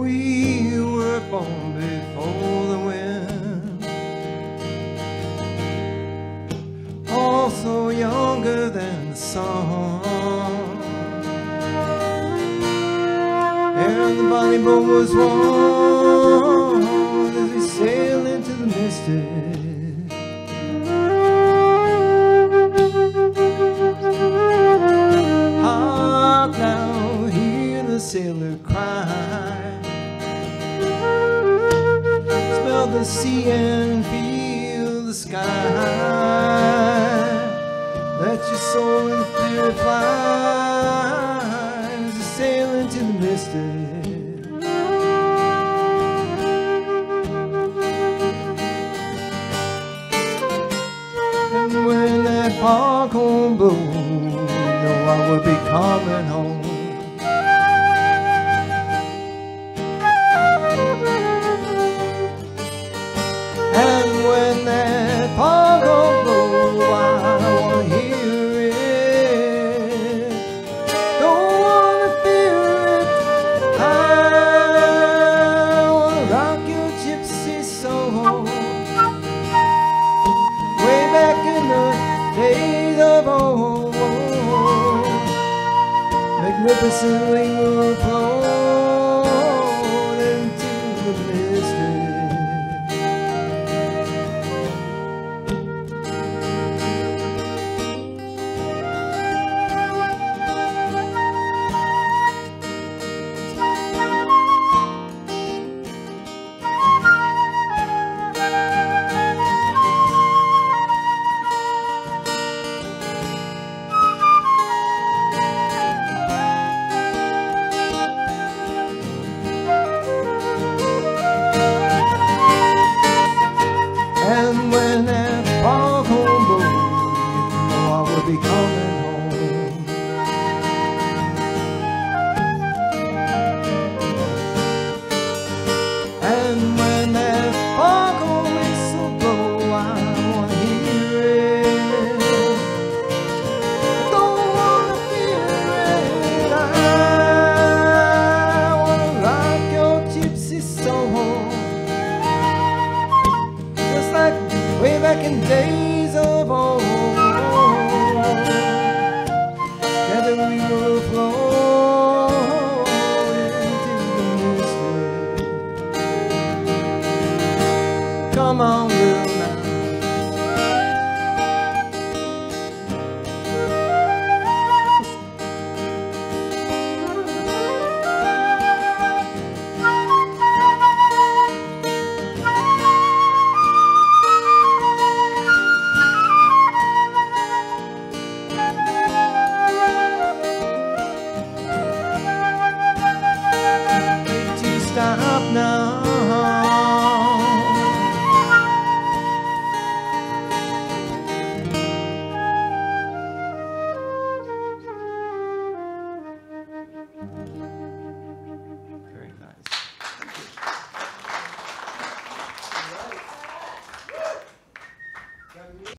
We were born before the wind. Also younger than the sun. And the body boat was warm As we sailed into the mystic sailor cry and feel the sky. Let your soul and spirit fly as you sail into the misty. And when that park foghorn blows, you oh, know I will be coming home. Magnificent we will float into the mystery. Days of old. Together we will float into the mystery. Come on.